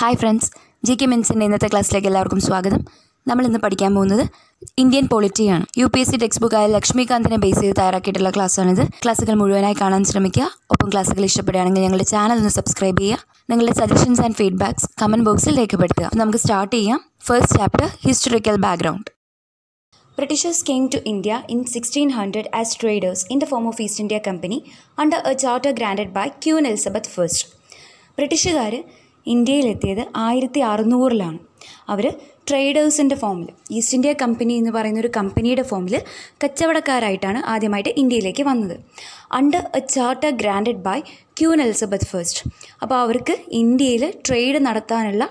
Hi friends G K മിൻസിന്റെ ഇന്നത്തെ ക്ലാസ്സിലേക്ക് എല്ലാവർക്കും സ്വാഗതം. നമ്മൾ ഇന്ന് പഠിക്കാൻ പോകുന്നത് Indian പൊളിറ്റിയാണ്. U P S C text ബുക്കായ ലക്ഷ്മികാന്തിനെ ബേസ് ചെയ്ത് തയ്യാറാക്കിയിട്ടുള്ള ക്ലാസ്സാണിത്. ക്ലാസ്സുകൾ മുഴുവനായി കാണാൻ ശ്രമിക്കുക. ഒപ്പം ക്ലാസ്സുകൾ ഇഷ്ടപ്പെടുകയാണെങ്കിൽ ഞങ്ങളുടെ ചാനൽ ഒന്ന് സബ്സ്ക്രൈബ് ചെയ്യുക. നിങ്ങളുടെ സജഷൻസ് ആൻഡ് ഫീഡ്ബാക്സ് കമന്റ് ബോക്സിൽ രേഖപ്പെടുത്തുക. നമുക്ക് സ്റ്റാർട്ട് ചെയ്യാം. First chapter historical background Britishers came to India in 1600 as traders in the form of East India Company under a charter granted by Queen Elizabeth I. ബ്രിട്ടീഷുകാർ ഇന്ത്യയിലെത്തിയത് ആയിരത്തി അറുന്നൂറിലാണ് അവർ ട്രേഡേഴ്സിന്റെ ഫോമിൽ east India company എന്ന് പറയുന്ന ഒരു കമ്പനിയുടെ ഫോമിൽ കച്ചവടക്കാരായിട്ടാണ് ആദ്യമായിട്ട് ഇന്ത്യയിലേക്ക് വന്നത്. Under a charter granted by Queen Elizabeth first അപ്പോൾ അവർക്ക് ഇന്ത്യയിൽ ട്രേഡ് നടത്താനുള്ള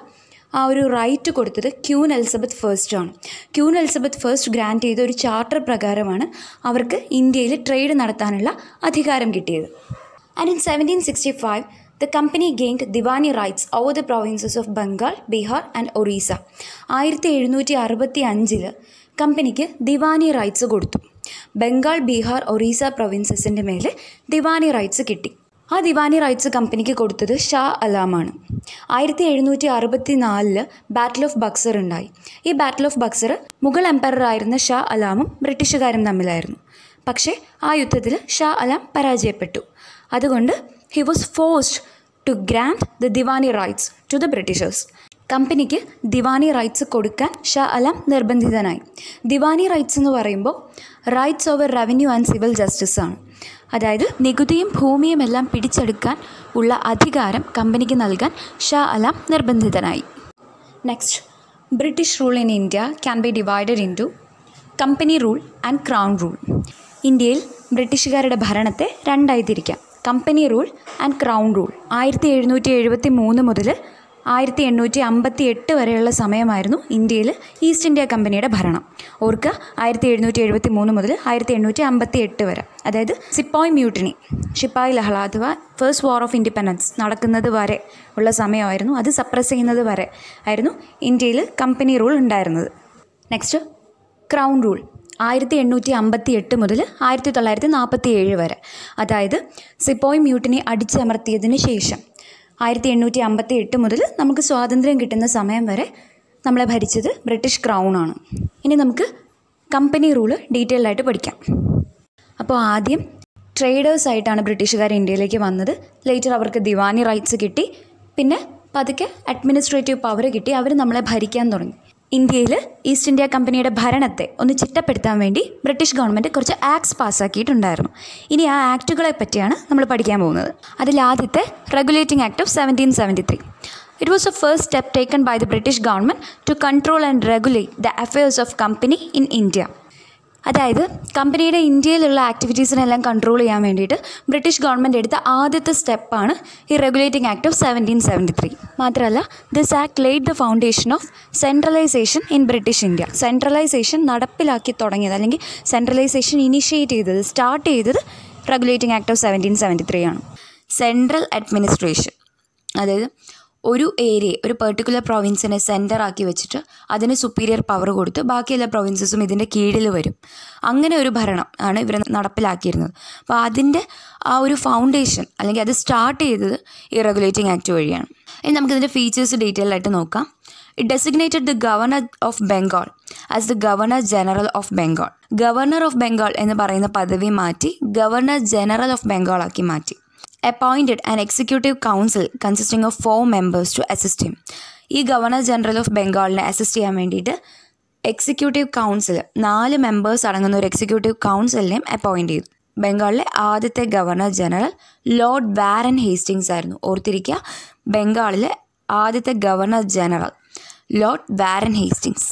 ആ ഒരു റൈറ്റ് കൊടുത്തത് ക്യൂൻ എലിസബത്ത് ഫസ്റ്റ് ആണ്. ക്യൂൻ എലിസബത്ത് ഫസ്റ്റ് ഗ്രാൻഡ് ചെയ്ത ഒരു ചാർട്ടർ പ്രകാരമാണ് അവർക്ക് ഇന്ത്യയിൽ ട്രേഡ് നടത്താനുള്ള അധികാരം കിട്ടിയത്. And in seventeen sixty five the company gained Diwani rights over the provinces of Bengal, Bihar and Orissa. ആയിരത്തി എഴുന്നൂറ്റി അറുപത്തി അഞ്ചിൽ കമ്പനിക്ക് ദിവാനി റൈറ്റ്സ് കൊടുത്തു. ബംഗാൾ ബീഹാർ ഒറീസ പ്രൊവിൻസസിന്റെ മേലെ ദിവാനി റൈറ്റ്സ് കിട്ടി. ആ ദിവാനി റൈറ്റ്സ് കമ്പനിക്ക് കൊടുത്തത് ഷാ അലാമാണ് ആയിരത്തി എഴുന്നൂറ്റി അറുപത്തി നാലിൽ ബാറ്റിൽ ഓഫ് ബക്സർ ഉണ്ടായി. ഈ battle of Buxar Mughal emperor ആയിരുന്ന ഷാ അലാമും ബ്രിട്ടീഷുകാരും തമ്മിലായിരുന്നു. പക്ഷേ ആ യുദ്ധത്തിൽ ഷാ അലാം പരാജയപ്പെട്ടു. അതുകൊണ്ട് he was forced to grant the diwani rights to the Britishers കമ്പനിക്ക് ദിവാനി റൈറ്റ്സ് കൊടുക്കാൻ ഷാ അലാം നിർബന്ധിതനായി. ദിവാനി റൈറ്റ്സ് എന്ന് പറയുമ്പോൾ rights over revenue and civil justice ആണ്. അതായത് നികുതിയും ഭൂമിയും എല്ലാം പിടിച്ചെടുക്കാൻ ഉള്ള അധികാരം കമ്പനിക്ക് നൽകാൻ ഷാ അലാം നിർബന്ധിതനായി. Next British rule in India can be divided into company rule and crown rule ഇന്ത്യയിൽ ബ്രിട്ടീഷുകാരുടെ ഭരണത്തെ രണ്ടായി തിരിക്കാം. Company rule and crown rule. ആയിരത്തി എഴുന്നൂറ്റി എഴുപത്തി മൂന്ന് മുതൽ ആയിരത്തി എണ്ണൂറ്റി അമ്പത്തി എട്ട് വരെയുള്ള സമയമായിരുന്നു ഇന്ത്യയിൽ ഈസ്റ്റ് ഇന്ത്യ കമ്പനിയുടെ ഭരണം. ഓർക്കുക ആയിരത്തി എഴുന്നൂറ്റി എഴുപത്തി മൂന്ന് മുതൽ ആയിരത്തി എണ്ണൂറ്റി അമ്പത്തി എട്ട് വരെ. അതായത് സിപ്പോയ് മ്യൂട്ടിനി ഷിപ്പായ് ലഹള അഥവാ ഫേസ്റ്റ് വാർ ഓഫ് ഇൻഡിപെൻഡൻസ് നടക്കുന്നത് വരെ ഉള്ള സമയമായിരുന്നു. അത് സപ്രസ് ചെയ്യുന്നത് വരെ ആയിരുന്നു ഇന്ത്യയിൽ കമ്പനി റൂൾ ഉണ്ടായിരുന്നത്. Next crown rule. ആയിരത്തി എണ്ണൂറ്റി അമ്പത്തി എട്ട് മുതൽ ആയിരത്തി തൊള്ളായിരത്തി നാൽപ്പത്തി ഏഴ് വരെ. അതായത് സിപ്പോയി മ്യൂട്ടിനെ അടിച്ചമർത്തിയതിന് ശേഷം ആയിരത്തി എണ്ണൂറ്റി അമ്പത്തി എട്ട് മുതൽ നമുക്ക് സ്വാതന്ത്ര്യം കിട്ടുന്ന സമയം വരെ നമ്മളെ ഭരിച്ചത് ബ്രിട്ടീഷ് ക്രൗൺ ആണ്. ഇനി നമുക്ക് കമ്പനി റൂൾ ഡീറ്റെയിൽ ആയിട്ട് പഠിക്കാം. അപ്പോൾ ആദ്യം ട്രേഡേഴ്സ് ആയിട്ടാണ് ബ്രിട്ടീഷുകാർ ഇന്ത്യയിലേക്ക് വന്നത്. ലേറ്റർ അവർക്ക് ദിവാനി റൈറ്റ്സ് കിട്ടി. പിന്നെ പതുക്കെ അഡ്മിനിസ്ട്രേറ്റീവ് പവർ കിട്ടി. അവർ നമ്മളെ ഭരിക്കാൻ തുടങ്ങി. ഇന്ത്യയിൽ ഈസ്റ്റ് ഇന്ത്യ കമ്പനിയുടെ ഭരണത്തെ ഒന്ന് ചിട്ടപ്പെടുത്താൻ വേണ്ടി ബ്രിട്ടീഷ് ഗവൺമെന്റ് കുറച്ച് ആക്ട്സ് പാസ്സാക്കിയിട്ടുണ്ടായിരുന്നു. ഇനി ആ ആക്റ്റുകളെ പറ്റിയാണ് നമ്മൾ പഠിക്കാൻ പോകുന്നത്. അതിൽ ആദ്യത്തെ regulating act of seventeen seventy three it was a first step taken by the British government to control and regulate the affairs of company in India അതായത് കമ്പനിയുടെ ഇന്ത്യയിലുള്ള ആക്ടിവിറ്റീസിനെല്ലാം കൺട്രോൾ ചെയ്യാൻ വേണ്ടിയിട്ട് ബ്രിട്ടീഷ് ഗവൺമെന്റ് എടുത്ത ആദ്യത്തെ സ്റ്റെപ്പാണ് ഈ regulating act of seventeen seventy three മാത്രമല്ല this act laid the foundation of centralisation in British India centralisation നടപ്പിലാക്കി തുടങ്ങിയത് അല്ലെങ്കിൽ സെൻട്രലൈസേഷൻ ഇനിഷ്യേറ്റ് ചെയ്തത് സ്റ്റാർട്ട് ചെയ്തത് regulating act of seventeen seventy three ആണ്. സെൻട്രൽ അഡ്മിനിസ്ട്രേഷൻ അതായത് ഒരു ഏരിയ ഒരു പെർട്ടിക്കുലർ പ്രൊവിൻസിനെ സെന്റർ ആക്കി വെച്ചിട്ട് അതിന് സുപ്പീരിയർ പവർ കൊടുത്ത് ബാക്കി എല്ലാ പ്രൊവിൻസസും ഇതിന്റെ കീഴിൽ വരും. അങ്ങനെ ഒരു ഭരണം ആണ് ഇവർ നടപ്പിലാക്കിയിരുന്നത്. അപ്പോൾ അതിന്റെ ആ ഒരു ഫൗണ്ടേഷൻ അല്ലെങ്കിൽ അത് സ്റ്റാർട്ട് ചെയ്തത് ഈ റെഗുലേറ്റിംഗ് ആക്ട് വഴിയാണ്. ഇനി നമുക്കിതിന്റെ ഫീച്ചേഴ്സ് ഡീറ്റെയിൽ ആയിട്ട് നോക്കാം. It designated the governor of Bengal as the governor general of Bengal governor of Bengal എന്ന് പറയുന്ന പദവി മാറ്റി ഗവർണർ ജനറൽ ഓഫ് ബംഗാൾ ആക്കി മാറ്റി. Appointed an executive council consisting of four members to assist him ഈ governor general of ബംഗാളിനെ assist ചെയ്യാൻ വേണ്ടിയിട്ട് എക്സിക്യൂട്ടീവ് കൗൺസിൽ നാല് മെമ്പേഴ്സ് അടങ്ങുന്ന ഒരു എക്സിക്യൂട്ടീവ് കൗൺസിലിനെയും അപ്പോയിന്റ് ചെയ്തു. ബംഗാളിലെ ആദ്യത്തെ governor general lord Warren Hastings ആയിരുന്നു. ഓർത്തിരിക്കുക ബംഗാളിലെ ആദ്യത്തെ governor general lord Warren Hastings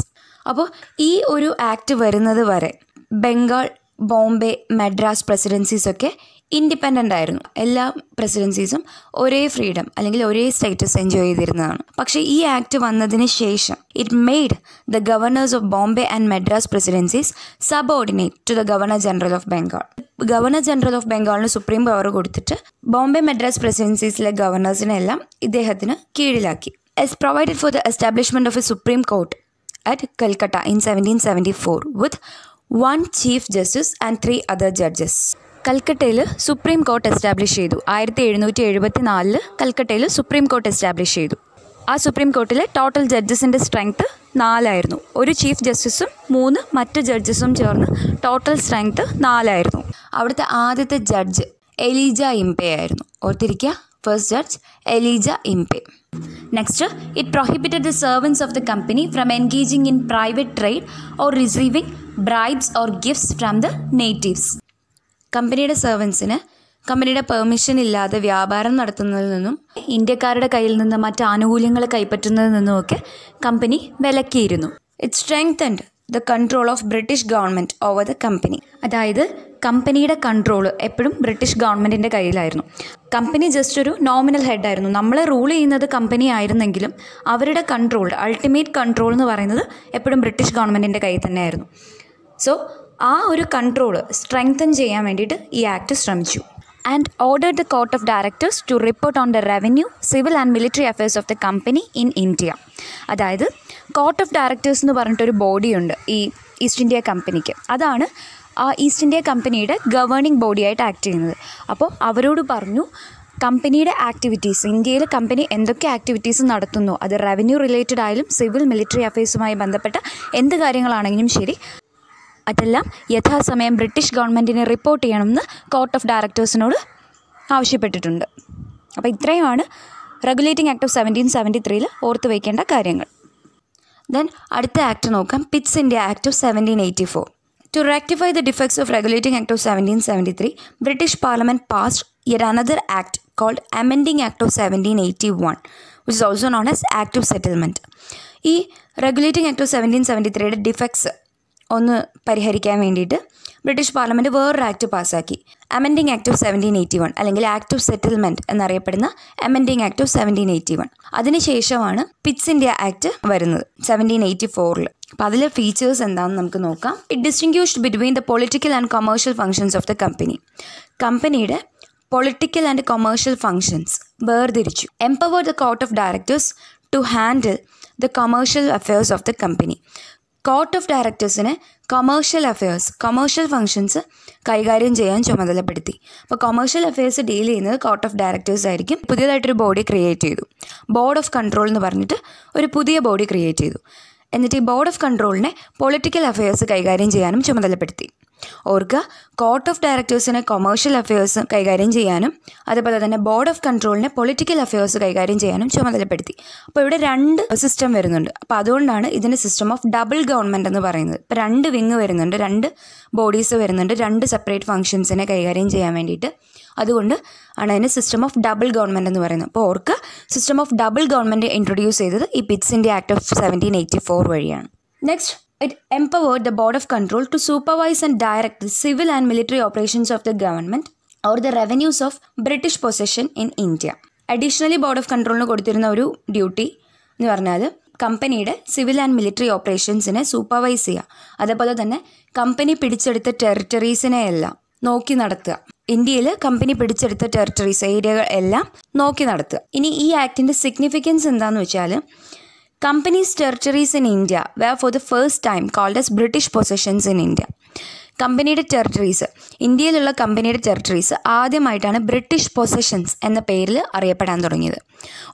അപ്പോൾ ഈ ഒരു ആക്ട് വരുന്നത് വരെ ബംഗാൾ ബോംബെ മദ്രാസ് പ്രസിഡൻസീസൊക്കെ ഇൻഡിപെൻഡന്റ് ആയിരുന്നു. എല്ലാ പ്രസിഡൻസീസും ഒരേ ഫ്രീഡം അല്ലെങ്കിൽ ഒരേ സ്റ്റേറ്റസ് എൻജോയ് ചെയ്തിരുന്നതാണ്. പക്ഷേ ഈ ആക്ട് വന്നതിന് ശേഷം it made the governors of Bombay and Madras presidencies subordinate to the governor general of Bengal governor general of ബംഗാളിന് supreme power കൊടുത്തിട്ട് ബോംബെ മദ്രാസ് പ്രസിഡൻസീസിലെ ഗവർണേഴ്സിനെല്ലാം ഇദ്ദേഹത്തിന് കീഴിലാക്കി. As provided for the establishment of a supreme court at Calcutta in seventeen seventy four with one chief justice and three other judges കൽക്കട്ടയിൽ supreme court establish ചെയ്തു. ആയിരത്തി എഴുന്നൂറ്റി എഴുപത്തി നാലിൽ കൽക്കട്ടയിൽ സുപ്രീം കോർട്ട് എസ്റ്റാബ്ലിഷ് ചെയ്തു. ആ സുപ്രീം കോർട്ടിലെ ടോട്ടൽ ജഡ്ജസിന്റെ സ്ട്രെങ്ത്ത് നാലായിരുന്നു. ഒരു ചീഫ് ജസ്റ്റിസും മൂന്ന് മറ്റ് ജഡ്ജസും ചേർന്ന് ടോട്ടൽ സ്ട്രെങ്ത്ത് നാലായിരുന്നു. അവിടുത്തെ ആദ്യത്തെ ജഡ്ജ് എലീജ ഇംപേ ആയിരുന്നു ഓർത്തിരിക്കുക first judge Elijah Impey. Next it prohibited the servants of the company from engaging in private trade or receiving bribes or gifts from the natives കമ്പനിയുടെ സെർവൻസിന് കമ്പനിയുടെ പെർമിഷൻ ഇല്ലാതെ വ്യാപാരം നടത്തുന്നതിൽ നിന്നും ഇന്ത്യക്കാരുടെ കയ്യിൽ നിന്ന് മറ്റ് ആനുകൂല്യങ്ങൾ കൈപ്പറ്റുന്നതിൽ നിന്നുമൊക്കെ company വിലക്കിയിരുന്നു. It strength and the control of British government over the company അതായത് കമ്പനിയുടെ കൺട്രോൾ എപ്പോഴും ബ്രിട്ടീഷ് ഗവൺമെന്റിന്റെ കയ്യിലായിരുന്നു. കമ്പനി ജസ്റ്റ് ഒരു നോമിനൽ ഹെഡായിരുന്നു നമ്മളെ റൂൾ ചെയ്യുന്നത് കമ്പനി ആയിരുന്നെങ്കിലും അവരുടെ കൺട്രോൾ അൾട്ടിമേറ്റ് കൺട്രോൾ എന്ന് പറയുന്നത് എപ്പോഴും ബ്രിട്ടീഷ് ഗവൺമെന്റിന്റെ കയ്യിൽ തന്നെയായിരുന്നു. സോ ആ ഒരു കൺട്രോൾ സ്ട്രെങ്തൻ ചെയ്യാൻ വേണ്ടിയിട്ട് ഈ ആക്ട് ശ്രമിച്ചു. And order the court of directors to report on the revenue civil and military affairs of the company in India അതായത് കോർട്ട് ഓഫ് ഡയറക്ടേഴ്സ് എന്ന് പറഞ്ഞിട്ടൊരു ബോഡിയുണ്ട് ഈ ഈസ്റ്റ് ഇന്ത്യ കമ്പനിക്ക് അതാണ് ആ ഈസ്റ്റ് ഇന്ത്യ കമ്പനിയുടെ ഗവേണിംഗ് ബോഡിയായിട്ട് ആക്ട് ചെയ്യുന്നത്. അപ്പോൾ അവരോട് പറഞ്ഞു കമ്പനിയുടെ ആക്ടിവിറ്റീസ് ഇന്ത്യയിൽ കമ്പനി എന്തൊക്കെ ആക്ടിവിറ്റീസ് നടത്തുന്നു? അത് റവന്യൂ റിലേറ്റഡ് ആയാലും സിവിൽ മിലിറ്ററി അഫയേഴ്സുമായി ബന്ധപ്പെട്ട എന്ത് കാര്യങ്ങളാണെങ്കിലും ശരി. അതെല്ലാം യഥാസമയം ബ്രിട്ടീഷ് ഗവൺമെന്റിനെ റിപ്പോർട്ട് ചെയ്യണമെന്ന് കോർട്ട് ഓഫ് ഡയറക്ടേഴ്സിനോട് ആവശ്യപ്പെട്ടിട്ടുണ്ട്. അപ്പോൾ ഇത്രയുമാണ് regulating act of seventeen seventy ത്രീയിൽ ഓർത്ത് വയ്ക്കേണ്ട കാര്യങ്ങൾ. ദെൻ അടുത്ത ആക്ട് നോക്കാം. Pitt's India act of seventeen eighty four defects of regulating act of seventeen seventy three British parliament passed yet another act called amending act of seventeen eighty one which is also known as act settlement ഈ regulating act of seventeen defects ഒന്ന് പരിഹരിക്കാൻ വേണ്ടിയിട്ട് British parliament വേറൊരു act പാസ്സാക്കി. Amending act of seventeen eighty one അല്ലെങ്കിൽ act of settlement എന്നറിയപ്പെടുന്ന amending act of seventeen eighty one അതിനുശേഷമാണ് Pitt's India act വരുന്നത് സെവന്റീൻ എയ്റ്റി ഫോറിൽ അപ്പോൾ അതിലെ ഫീച്ചേഴ്സ് എന്താണെന്ന് നമുക്ക് നോക്കാം. It distinguished between the political and commercial functions of the company കമ്പനിയുടെ പൊളിറ്റിക്കൽ ആൻഡ് കൊമേഴ്ഷ്യൽ ഫംഗ്ഷൻസ് വേർതിരിച്ചു. Empower the court of directors to handle the commercial affairs of the company court of ഡയറക്ടേഴ്സിനെ commercial affairs commercial functions കൈകാര്യം ചെയ്യാൻ ചുമതലപ്പെടുത്തി. അപ്പോൾ commercial affairs deal ചെയ്യുന്നത് court of directors ആയിരിക്കും. പുതിയതായിട്ടൊരു body create ചെയ്തു. Board of control എന്ന് പറഞ്ഞിട്ട് ഒരു പുതിയ ബോഡി ക്രിയേറ്റ് ചെയ്തു. എന്നിട്ട് ഈ ബോർഡ് ഓഫ് കൺട്രോളിനെ പൊളിറ്റിക്കൽ അഫയേഴ്സ് കൈകാര്യം ചെയ്യാനും ചുമതലപ്പെടുത്തി. ഓർക്കുക കോർട്ട് ഓഫ് ഡയറക്ടേഴ്സിനെ കൊമേഴ്ഷ്യൽ അഫയേഴ്സ് കൈകാര്യം ചെയ്യാനും അതുപോലെ തന്നെ ബോർഡ് ഓഫ് കൺട്രോളിനെ പൊളിറ്റിക്കൽ അഫയേഴ്സ് കൈകാര്യം ചെയ്യാനും ചുമതലപ്പെടുത്തി. അപ്പോൾ ഇവിടെ രണ്ട് സിസ്റ്റം വരുന്നുണ്ട്. അപ്പോൾ അതുകൊണ്ടാണ് ഇതിന് സിസ്റ്റം ഓഫ് ഡബിൾ ഗവൺമെന്റ് എന്ന് പറയുന്നത്. ഇപ്പോൾ രണ്ട് വിങ് വരുന്നുണ്ട് രണ്ട് ബോഡീസ് വരുന്നുണ്ട് രണ്ട് സെപ്പറേറ്റ് ഫങ്ഷൻസിനെ കൈകാര്യം ചെയ്യാൻ വേണ്ടിയിട്ട്. അതുകൊണ്ട് ആണ് അതിന് സിസ്റ്റം ഓഫ് ഡബിൾ ഗവൺമെന്റ് എന്ന് പറയുന്നത്. അപ്പോൾ ഓർക്ക് system of double government introduce ചെയ്തത് ഈ പിറ്റ്സിന്റെ act of seventeen eighty four വഴിയാണ്. Next it empowered the board of control to supervise and direct the civil and military operations of the government or the revenues of british possession in india. Additionally board of കൺട്രോളിന് കൊടുത്തിരുന്ന ഒരു duty എന്ന് പറഞ്ഞാൽ കമ്പനിയുടെ civil and military ഓപ്പറേഷൻസിനെ supervise ചെയ്യുക. അതേപോലെ തന്നെ company പിടിച്ചെടുത്ത ടെറിറ്ററീസിനെ എല്ലാം നോക്കി നടത്തുക. ഇന്ത്യയിൽ കമ്പനി പിടിച്ചെടുത്ത ടെറിറ്ററീസ് ഏരിയകൾ എല്ലാം നോക്കി നടത്തുക. ഇനി ഈ ആക്ടിന്റെ സിഗ്നിഫിക്കൻസ് എന്താണെന്ന് വെച്ചാൽ companies territories in India were for the first time called as British possessions in India കമ്പനിയുടെ ടെറിട്ടറീസ് ഇന്ത്യയിലുള്ള കമ്പനിയുടെ ടെറിട്ടറീസ് ആദ്യമായിട്ടാണ് ബ്രിട്ടീഷ് പൊസഷൻസ് എന്ന പേരിൽ അറിയപ്പെടാൻ തുടങ്ങിയത്.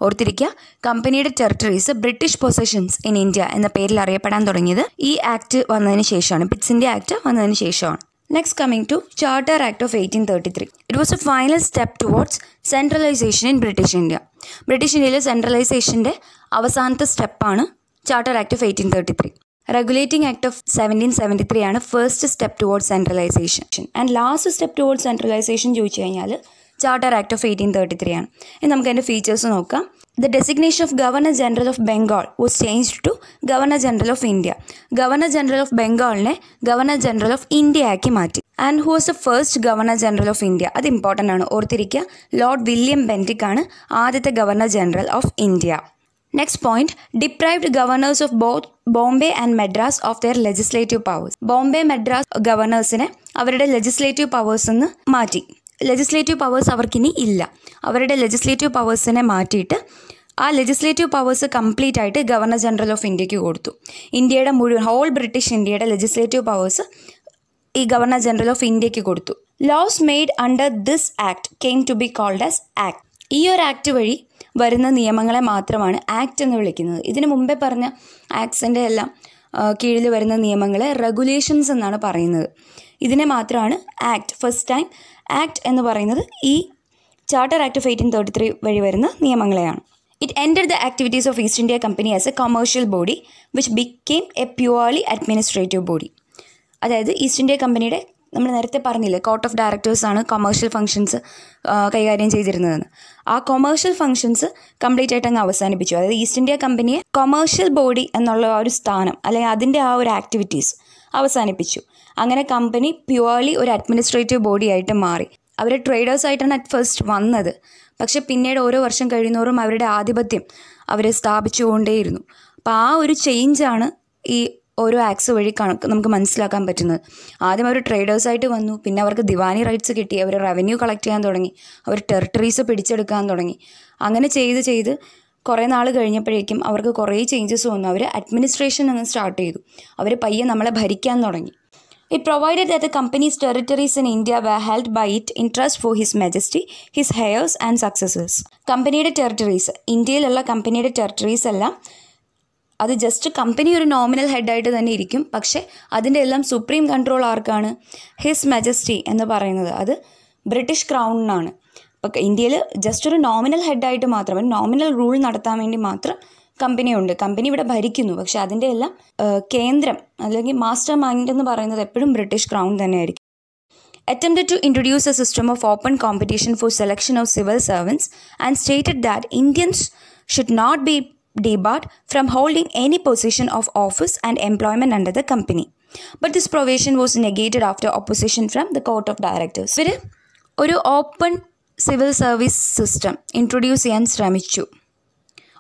ഓർത്തിരിക്കുക കമ്പനിയുടെ territories British possessions in India എന്ന പേരിൽ അറിയപ്പെടാൻ തുടങ്ങിയത് ഈ ആക്ട് വന്നതിന് ശേഷമാണ്. പിറ്റ്സിന്റെ ആക്ട് വന്നതിന് ശേഷമാണ്. Next coming to charter act of eighteen thirty three it was a final step towards centralization in British India British ഇന്ത്യയിലെ സെൻട്രലൈസേഷന്റെ അവസാനത്തെ സ്റ്റെപ്പാണ് charter act of eighteen thirty three regulating act of seventeen seventy three ആണ് first step towards centralization and last step towards centralization ചോദിച്ചു കഴിഞ്ഞാൽ charter act of eighteen thirty three ആണ്. ഇനി നമുക്ക് അതിന്റെ ഫീച്ചേഴ്സ് നോക്കാം. The designation of governor general of Bengal was change to governor general of India governor general of ബംഗാളിനെ governor general of India ആക്കി മാറ്റി. And who was the first governor general of India അത് important ആണ്. ഓർത്തിരിക്കുക. Lord William Bentinck ആണ് ആദ്യത്തെ governor general of India next point deprived governors of both Bombay and Madras of their legislative powers Bombay Madras ഗവർണേഴ്സിനെ അവരുടെ legislative powers നിന്ന് മാറ്റി. Legislative powers അവർക്കിനി ഇല്ല. അവരുടെ ലെജിസ്ലേറ്റീവ് പവേഴ്സിനെ മാറ്റിയിട്ട് ആ ലെജിസ്ലേറ്റീവ് പവേഴ്സ് കംപ്ലീറ്റ് ആയിട്ട് ഗവർണർ ജനറൽ ഓഫ് ഇന്ത്യയ്ക്ക് കൊടുത്തു. ഇന്ത്യയുടെ മുഴുവൻ ഹോൾ ബ്രിട്ടീഷ് ഇന്ത്യയുടെ ലെജിസ്ലേറ്റീവ് പവേഴ്സ് ഈ ഗവർണർ ജനറൽ ഓഫ് ഇന്ത്യയ്ക്ക് കൊടുത്തു. Laws made under this act came to be called as act ഈ ഒരു ആക്ട് വഴി വരുന്ന നിയമങ്ങളെ മാത്രമാണ് ആക്ട് എന്ന് വിളിക്കുന്നത്. ഇതിനു മുമ്പേ പറഞ്ഞ ആക്ട്സിന്റെ എല്ലാം കീഴിൽ വരുന്ന നിയമങ്ങളെ റെഗുലേഷൻസ് എന്നാണ് പറയുന്നത്. ഇതിനെ മാത്രമാണ് ആക്ട് ഫസ്റ്റ് ടൈം ആക്ട് എന്ന് പറയുന്നത് ഈ charter act of eighteen thirty three വഴി വരുന്ന നിയമങ്ങളെയാണ്. It ended the activities of East India company as a commercial body which became a purely administrative body അതായത് ഈസ്റ്റ് ഇന്ത്യ കമ്പനിയുടെ നമ്മൾ നേരത്തെ പറഞ്ഞില്ലേ കോർട്ട് ഓഫ് ഡയറക്ടേഴ്സ് ആണ് കൊമേഴ്ഷ്യൽ ഫംഗ്ഷൻസ് കൈകാര്യം ചെയ്തിരുന്നതെന്ന്. ആ കൊമേഴ്ഷ്യൽ ഫംഗ്ഷൻസ് കംപ്ലീറ്റ് ആയിട്ട് അങ്ങ് അവസാനിപ്പിച്ചു. അതായത് ഈസ്റ്റ് ഇന്ത്യ കമ്പനിയെ കൊമേഴ്ഷ്യൽ ബോഡി എന്നുള്ള ആ ഒരു സ്ഥാനം അല്ലെങ്കിൽ അതിന്റെ ആ ഒരു ആക്ടിവിറ്റീസ് അവസാനിപ്പിച്ചു. അങ്ങനെ കമ്പനി പ്യുവർലി ഒരു അഡ്മിനിസ്ട്രേറ്റീവ് ബോഡി ആയിട്ട് മാറി. അവർ ട്രേഡേഴ്സ് ആയിട്ടാണ് അറ്റ് ഫസ്റ്റ് വന്നത്. പക്ഷെ പിന്നീട് ഓരോ വർഷം കഴിയുന്നോറും അവരുടെ ആധിപത്യം അവർ സ്ഥാപിച്ചുകൊണ്ടേയിരുന്നു. അപ്പോൾ ആ ഒരു ചേഞ്ചാണ് ഈ ഓരോ ആക്സ് വഴി നമുക്ക് മനസ്സിലാക്കാൻ പറ്റുന്നത്. ആദ്യം അവർ ട്രേഡേഴ്സായിട്ട് വന്നു. പിന്നെ അവർക്ക് ദിവാനി റൈറ്റ്സ് കിട്ടി. അവർ റവന്യൂ കളക്ട് ചെയ്യാൻ തുടങ്ങി. അവർ ടെറിട്ടറീസ് പിടിച്ചെടുക്കാൻ തുടങ്ങി. അങ്ങനെ ചെയ്ത് ചെയ്ത് കുറേ നാൾ കഴിഞ്ഞപ്പോഴേക്കും അവർക്ക് കുറേ ചേഞ്ചസ് വന്നു. അവർ അഡ്മിനിസ്ട്രേഷൻ അങ്ങ് സ്റ്റാർട്ട് ചെയ്തു. അവർ പയ്യെ നമ്മളെ ഭരിക്കാൻ തുടങ്ങി. It provided that the company's territories in India were held by it in trust for His Majesty, his heirs. കമ്പനിയുടെ ടെറിട്ടറീസ് ഇന്ത്യയിലുള്ള കമ്പനിയുടെ ടെറിട്ടറീസ് എല്ലാം അത് ജസ്റ്റ് കമ്പനി ഒരു നോമിനൽ ഹെഡായിട്ട് തന്നെ ഇരിക്കും. പക്ഷേ അതിന്റെ എല്ലാം സുപ്രീം കൺട്രോൾ ആർക്കാണ്? ഹിസ് മെജസ്റ്റി എന്ന് പറയുന്നത്. അത് ബ്രിട്ടീഷ് ക്രൗണിനാണ് അപ്പോൾ ഇന്ത്യയിൽ ജസ്റ്റ് ഒരു നോമിനൽ ഹെഡായിട്ട് മാത്രം ഒരു നോമിനൽ റൂൾ നടത്താൻ വേണ്ടി മാത്രം കമ്പനിയുണ്ട്. കമ്പനി ഇവിടെ ഭരിക്കുന്നു. പക്ഷേ അതിന്റെ എല്ലാം കേന്ദ്രം അല്ലെങ്കിൽ മാസ്റ്റർ മൈൻഡ് എന്ന് പറയുന്നത് എപ്പോഴും ബ്രിട്ടീഷ് ക്രൗൺ തന്നെയായിരിക്കും. Attempt to introduce a system of open competition for selection of civil servants and stated that Indians should not be debarred from holding any position of office and employment under the company but this provision was negated after opposition from the court of directors ഇവർ ഒരു open civil service system introduce ചെയ്യാൻ ശ്രമിച്ചു.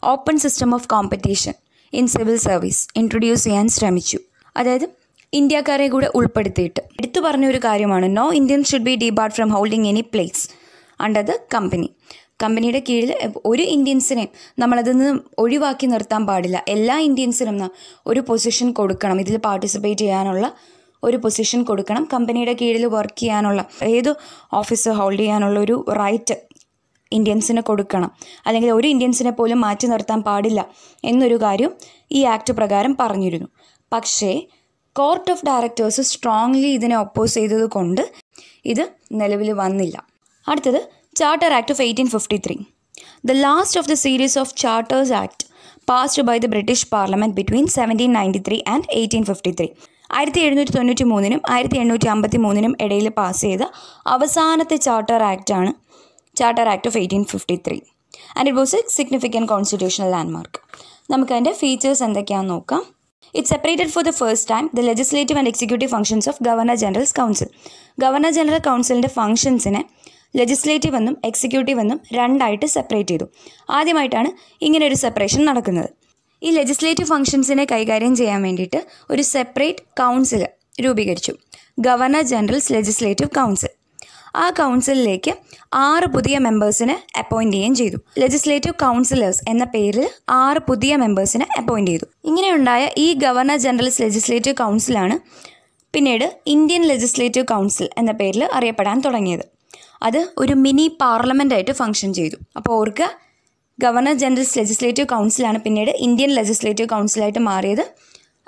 Open system of competition in civil service introduce ചെയ്യാൻ ശ്രമിച്ചു. അതായത് ഇന്ത്യക്കാരെ കൂടെ ഉൾപ്പെടുത്തിയിട്ട്. എടുത്തു പറഞ്ഞ ഒരു കാര്യമാണ് no Indian should be debarred from holding any place under the company കമ്പനിയുടെ കീഴിൽ ഒരു ഇന്ത്യൻസിനെയും നമ്മളതിൽ നിന്ന് ഒഴിവാക്കി നിർത്താൻ പാടില്ല. എല്ലാ ഇന്ത്യൻസിനും ഒരു പൊസിഷൻ കൊടുക്കണം. ഇതിൽ പാർട്ടിസിപ്പേറ്റ് ചെയ്യാനുള്ള ഒരു പൊസിഷൻ കൊടുക്കണം. കമ്പനിയുടെ കീഴിൽ വർക്ക് ചെയ്യാനുള്ള ഏത് ഓഫീസ് ഹോൾഡ് ചെയ്യാനുള്ള ഒരു റൈറ്റ് ഇന്ത്യൻസിന് കൊടുക്കണം. അല്ലെങ്കിൽ ഒരു ഇന്ത്യൻസിനെ പോലും മാറ്റി നിർത്താൻ പാടില്ല എന്നൊരു കാര്യം ഈ ആക്ട് പ്രകാരം പറഞ്ഞിരുന്നു. പക്ഷേ കോർട്ട് ഓഫ് ഡയറക്ടേഴ്സ് സ്ട്രോങ്ലി ഇതിനെ ഒപ്പോസ് ചെയ്തത് കൊണ്ട് ഇത് നിലവിൽ വന്നില്ല. അടുത്തത് charter act of eighteen fifty three the last of the series of charters act passed by the British parliament between seventeen ninety three and eighteen fifty three ആയിരത്തി എഴുന്നൂറ്റി തൊണ്ണൂറ്റി മൂന്നിനും ആയിരത്തി എണ്ണൂറ്റി അമ്പത്തി മൂന്നിനും ഇടയിൽ പാസ് ചെയ്ത അവസാനത്തെ charter ആക്റ്റാണ് charter act of eighteen fifty three and it was a significant constitutional landmark നമുക്ക് അതിന്റെ ഫീച്ചേഴ്സ് എന്തൊക്കെയാണെന്ന് നോക്കാം. It separated for the first time the legislative and executive functions of governor general's council governor general കൗൺസിലിന്റെ ഫംഗ്ഷൻസിനെ legislative എന്നും executive എന്നും രണ്ടായിട്ട് separate ചെയ്തു. ആദ്യമായിട്ടാണ് ഇങ്ങനെ ഒരു സെപ്പറേഷൻ നടക്കുന്നത്. ഈ ലെജിസ്ലേറ്റീവ് ഫംഗ്ഷൻസിനെ കൈകാര്യം ചെയ്യാൻ വേണ്ടിയിട്ട് ഒരു സെപ്പറേറ്റ് കൗൺസിൽ രൂപീകരിച്ചു. ഗവർണർ ജനറൽസ് ലെജിസ്ലേറ്റീവ് കൗൺസിൽ ആ കൗൺസിലിലേക്ക് ആറ് പുതിയ മെമ്പേഴ്സിനെ അപ്പോയിന്റ് ചെയ്യുകയും ചെയ്തു. ലെജിസ്ലേറ്റീവ് കൗൺസിലേഴ്സ് എന്ന പേരിൽ ആറ് പുതിയ മെമ്പേഴ്സിനെ അപ്പോയിന്റ് ചെയ്തു. ഇങ്ങനെയുണ്ടായ ഈ ഗവർണർ ജനറൽസ് ലെജിസ്ലേറ്റീവ് കൗൺസിലാണ് പിന്നീട് ഇന്ത്യൻ ലെജിസ്ലേറ്റീവ് കൗൺസിൽ എന്ന പേരിൽ അറിയപ്പെടാൻ തുടങ്ങിയത്. അത് ഒരു മിനി പാർലമെന്റായിട്ട് ഫങ്ഷൻ ചെയ്തു. അപ്പോൾ ഓർക്കുക ഗവർണർ ജനറൽസ് ലെജിസ്ലേറ്റീവ് കൗൺസിലാണ് പിന്നീട് ഇന്ത്യൻ ലെജിസ്ലേറ്റീവ് കൗൺസിലായിട്ട് മാറിയത്.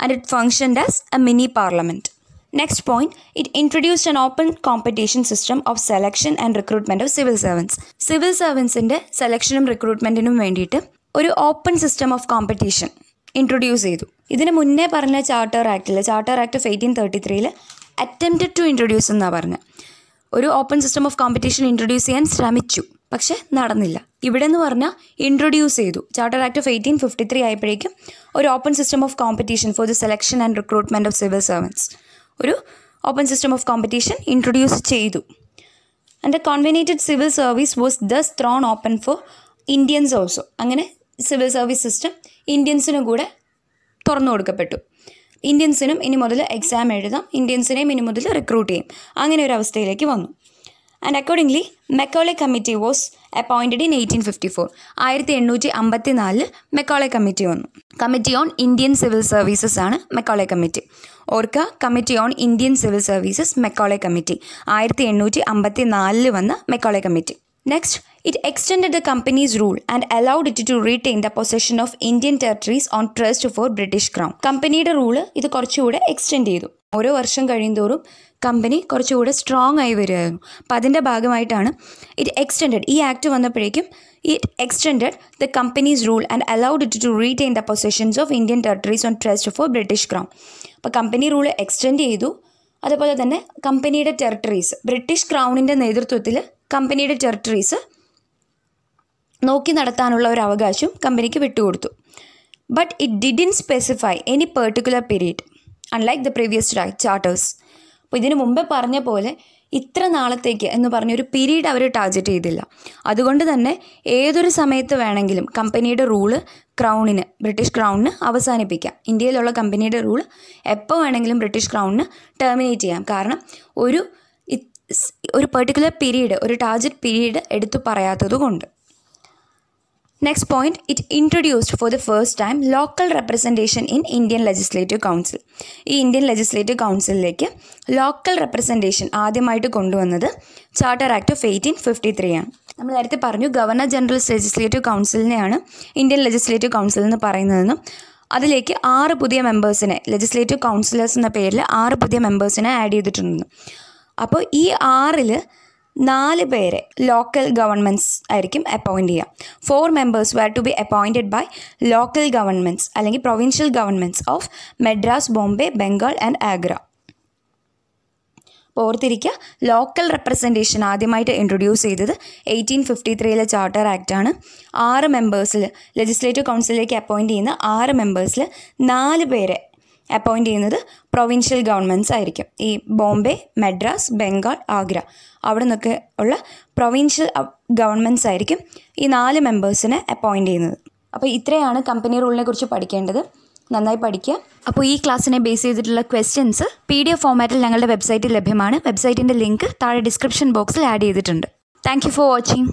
And it function as a mini parliament next point it introduced an open competition system of selection and recruitment of civil servants civil സർവൻസിന്റെ സെലക്ഷനും റിക്രൂട്ട്മെന്റിനും വേണ്ടിയിട്ട് ഒരു open system of competition introduce ചെയ്തു. ഇതിന് മുന്നേ പറഞ്ഞ charter ആക്ടിൽ charter act of eighteen thirty ത്രീയിൽ attempted to introduce എന്നാണ് പറഞ്ഞത് ഒരു open system of competition introduce ചെയ്യാൻ ശ്രമിച്ചു പക്ഷേ നടന്നില്ല. ഇവിടെ എന്ന് പറഞ്ഞാൽ ഇൻട്രൊഡ്യൂസ് ചെയ്തു. Charter act of eighteen fifty three ആയപ്പോഴേക്കും ഒരു open system of competition for the selection and recruitment of civil servants ഒരു open system of competition introduce ചെയ്തു. And the covenanted civil service was thus thrown open for Indians also അങ്ങനെ civil service system ഇന്ത്യൻസിനും കൂടെ തുറന്നു കൊടുക്കപ്പെട്ടു. ഇന്ത്യൻസിനും ഇനി മുതൽ exam എഴുതാം. ഇന്ത്യൻസിനെയും ഇനി മുതൽ റിക്രൂട്ട് ചെയ്യും. അങ്ങനെ ഒരു അവസ്ഥയിലേക്ക് വന്നു. And accordingly Macaulay committee was appointed in eighteen fifty four ആയിരത്തി എണ്ണൂറ്റി അമ്പത്തി നാലിൽ മെക്കോളെ കമ്മിറ്റി വന്നു. Committee on Indian civil services ആണ് Macaulay committee ഓർക്ക committee on Indian civil services Macaulay committee ആയിരത്തി എണ്ണൂറ്റി അമ്പത്തി നാലിൽ വന്ന Macaulay committee next It extended the company's rule and allowed it to retain the possession of Indian territories on trust for British Crown. കമ്പനിയുടെ rule ഇത് കുറച്ചുകൂടെ extend ചെയ്തു. ഓരോ വർഷം കഴിയുന്തോറും കമ്പനി കുറച്ചുകൂടെ സ്ട്രോങ് ആയി വരികയായിരുന്നു. അപ്പോൾ അതിന്റെ ഭാഗമായിട്ടാണ് ഇറ്റ് എക്സ്റ്റെൻഡഡ് ഈ ആക്ട് വന്നപ്പോഴേക്കും it extended the company's rule and allowed it to retain the positions of Indian territories on trust for British crown അപ്പോൾ കമ്പനി റൂൾ എക്സ്റ്റെൻഡ് ചെയ്തു. അതുപോലെ തന്നെ കമ്പനിയുടെ ടെറിട്ടറീസ് ബ്രിട്ടീഷ് ക്രൗണിന്റെ നേതൃത്വത്തിൽ കമ്പനിയുടെ ടെറിട്ടറീസ് നോക്കി നടത്താനുള്ള ഒരു അവകാശം കമ്പനിക്ക് വിട്ടുകൊടുത്തു. But it didn't specify any particular period unlike the previous charters അപ്പോൾ ഇതിനു മുമ്പേ പറഞ്ഞ പോലെ ഇത്ര നാളത്തേക്ക് എന്ന് പറഞ്ഞൊരു പീരീഡ് അവർ ടാർജറ്റ് ചെയ്തില്ല. അതുകൊണ്ട് തന്നെ ഏതൊരു സമയത്ത് വേണമെങ്കിലും കമ്പനിയുടെ റൂൾ ക്രൗണിന് ബ്രിട്ടീഷ് ക്രൗണിന് അവസാനിപ്പിക്കാം. ഇന്ത്യയിലുള്ള കമ്പനിയുടെ റൂൾ എപ്പോൾ വേണമെങ്കിലും ബ്രിട്ടീഷ് ക്രൗണിന് ടെർമിനേറ്റ് ചെയ്യാം. കാരണം ഒരു ഒരു പെർട്ടിക്കുലർ പീരീഡ് ഒരു ടാർജറ്റ് പീരീഡ് എടുത്തു പറയാത്തത് കൊണ്ട് next point it introduced for the first time local representation in Indian legislative council ഈ ഇന്ത്യൻ ലെജിസ്ലേറ്റീവ് കൗൺസിലിലേക്ക് ലോക്കൽ റെപ്രസെന്റേഷൻ ആദ്യമായിട്ട് കൊണ്ടുവന്നത് charter act of eighteen fifty three ആണ്. നമ്മൾ നേരത്തെ പറഞ്ഞു ഗവർണർ ജനറൽ ലെജിസ്ലേറ്റീവ് കൗൺസിലിനെയാണ് ഇന്ത്യൻ ലെജിസ്ലേറ്റീവ് കൗൺസിൽ എന്ന് പറയുന്നതെന്നും അതിലേക്ക് ആറ് പുതിയ മെമ്പേഴ്സിനെ ലെജിസ്ലേറ്റീവ് കൗൺസിലേഴ്സ് എന്ന പേരിൽ ആറ് പുതിയ മെമ്പേഴ്സിനെ ആഡ് ചെയ്തിട്ടുണ്ടെന്നും. അപ്പോൾ ഈ ആറിൽ നാല് പേരെ ലോക്കൽ ഗവൺമെന്റ്സ് ആയിരിക്കും അപ്പോയിന്റ് ചെയ്യുക. Four members were to be appointed by local governments അല്ലെങ്കിൽ provincial governments of Madras Bombay Bengal and Agra ഓർത്തിരിക്കുക ലോക്കൽ റെപ്രസെന്റേഷൻ ആദ്യമായിട്ട് ഇൻട്രൊഡ്യൂസ് ചെയ്തത് എയ്റ്റീൻ ഫിഫ്റ്റി ത്രീയിലെ ചാർട്ടർ ആക്റ്റാണ് ആറ് മെമ്പേഴ്സിൽ ലെജിസ്ലേറ്റീവ് കൗൺസിലിലേക്ക് അപ്പോയിന്റ് ചെയ്യുന്ന ആറ് മെമ്പേഴ്സിൽ നാല് പേരെ അപ്പോയിന്റ് ചെയ്യുന്നത് പ്രൊവിൻഷ്യൽ ഗവൺമെന്റ്സ് ആയിരിക്കും. ഈ ബോംബെ മദ്രാസ് ബംഗാൾ ആഗ്ര അവിടെ നിന്നൊക്കെ ഉള്ള പ്രൊവിൻഷ്യൽ ഗവൺമെന്റ്സ് ആയിരിക്കും ഈ നാല് മെമ്പേഴ്സിനെ അപ്പോയിന്റ് ചെയ്യുന്നത്. അപ്പോൾ ഇത്രയാണ് കമ്പനി റൂളിനെ കുറിച്ച് പഠിക്കേണ്ടത്. നന്നായി പഠിക്കുക. അപ്പോൾ ഈ ക്ലാസ്സിനെ ബേസ് ചെയ്തിട്ടുള്ള ക്വസ്റ്റ്യൻസ് പി ഡി എഫ് ഫോമാറ്റിൽ ഞങ്ങളുടെ വെബ്സൈറ്റിൽ ലഭ്യമാണ്. വെബ്സൈറ്റിന്റെ ലിങ്ക് താഴെ ഡിസ്ക്രിപ്ഷൻ ബോക്സിൽ ആഡ് ചെയ്തിട്ടുണ്ട്. Thank you for watching